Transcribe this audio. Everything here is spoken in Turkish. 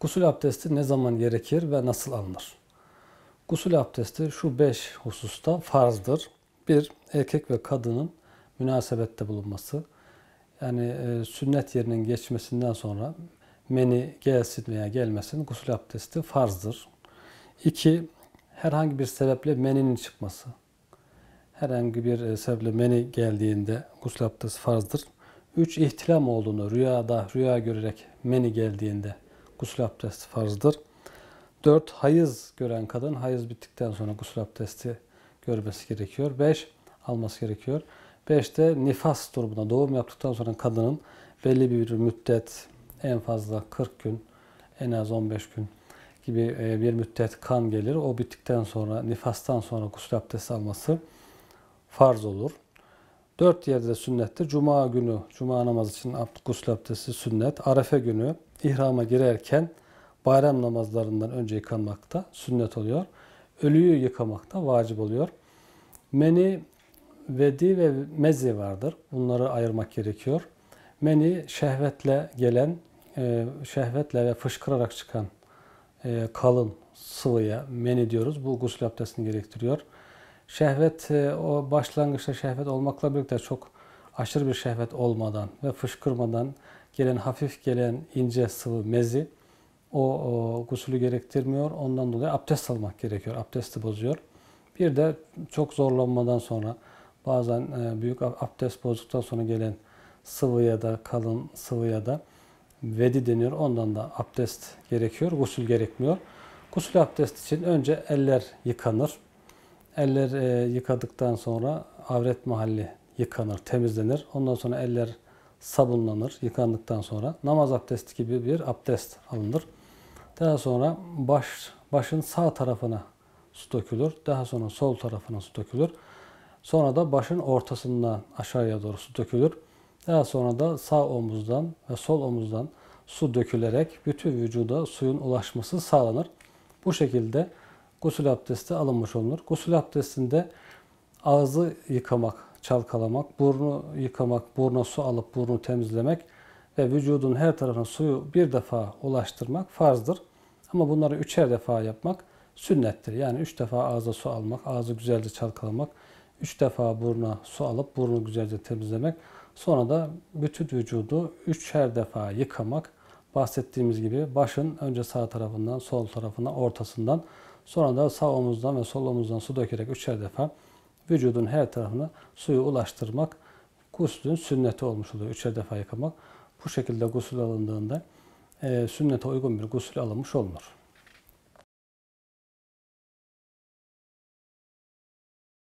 Gusül abdesti ne zaman gerekir ve nasıl alınır? Gusül abdesti şu beş hususta farzdır. Bir, erkek ve kadının münasebette bulunması. Yani e, sünnet yerinin geçmesinden sonra meni gelsin veya gelmesin gusül abdesti farzdır. İki, herhangi bir sebeple meninin çıkması. Herhangi bir e, sebeple meni geldiğinde gusül abdesti farzdır. Üç, ihtilam olduğunu rüyada, rüya görerek meni geldiğinde gusül abdesti farzdır. 4. Hayız gören kadın hayız bittikten sonra gusül abdesti görmesi gerekiyor. 5. Alması gerekiyor. 5 de nifas durumunda doğum yaptıktan sonra kadının belli bir müddet en fazla 40 gün en az 15 gün gibi e, bir müddet kan gelir. O bittikten sonra nifastan sonra gusül abdesti alması farz olur. Dört yerde de sünnettir. Cuma günü, cuma namazı için gusül abdesti sünnet. Arefe günü ihrama girerken bayram namazlarından önce yıkanmakta sünnet oluyor. Ölüyü yıkamakta vacip oluyor. Meni, vedi ve mezi vardır. Bunları ayırmak gerekiyor. Meni şehvetle gelen, e, şehvetle ve fışkırarak çıkan e, kalın sıvıya meni diyoruz. Bu gusül abdestini gerektiriyor. Şehvet e, o başlangıçta şehvet olmakla birlikte çok aşırı bir şehvet olmadan ve fışkırmadan gelen hafif gelen ince sıvı mezi o, o gusülü gerektirmiyor. Ondan dolayı abdest almak gerekiyor. Abdesti bozuyor. Bir de çok zorlanmadan sonra bazen e, büyük abdest bozduktan sonra gelen sıvı ya da kalın sıvı ya da vedi deniyor. Ondan da abdest gerekiyor. Gusül gerekmiyor. Gusül abdest için önce eller yıkanır. Eller e, yıkadıktan sonra avret mahalli yıkanır, temizlenir. Ondan sonra eller sabunlanır yıkandıktan sonra. Namaz abdesti gibi bir abdest alınır. Daha sonra baş başın sağ tarafına su dökülür. Daha sonra sol tarafına su dökülür. Sonra da başın ortasından aşağıya doğru su dökülür. Daha sonra da sağ omuzdan ve sol omuzdan su dökülerek bütün vücuda suyun ulaşması sağlanır. Bu şekilde gusül abdesti alınmış olunur. Gusül abdestinde ağzı yıkamak, çalkalamak, burnu yıkamak, buruna su alıp burnu temizlemek ve vücudun her tarafına suyu bir defa ulaştırmak farzdır. Ama bunları üçer defa yapmak sünnettir. Yani üç defa ağza su almak, ağzı güzelce çalkalamak, üç defa buruna su alıp burnu güzelce temizlemek, sonra da bütün vücudu üçer defa yıkamak, bahsettiğimiz gibi başın önce sağ tarafından, sol tarafına, ortasından, sonra da sağ omuzdan ve sol omuzdan su dökerek üçer defa vücudun her tarafına suyu ulaştırmak guslün sünneti olmuş oluyor. Üçer defa yıkamak. Bu şekilde gusül alındığında e, sünnete uygun bir gusül alınmış olunur.